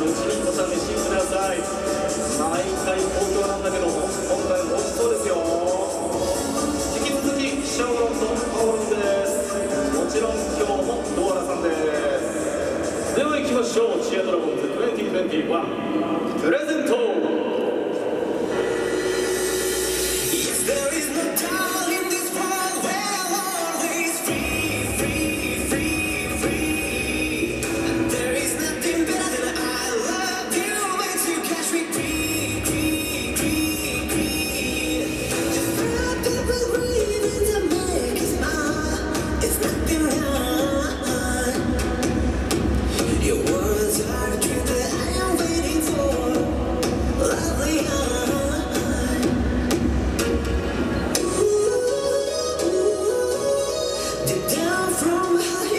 ムシンコちゃんにしてください毎回好評なんだけど今回も美味しそうですよ引き続きシャオロンとパオロンです。もちろん今日もドーラさんですでは行きましょうチアドラゴンズ2021 Drifted down from high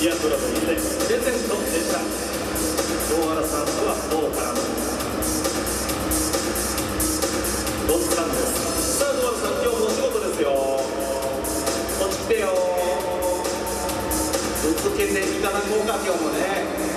リアクロスでプレゼントでした大原さんとはどうかロスさんですさあ大原さん今日もお仕事ですよ。こっち来てよ。続けていただこうか今日もね。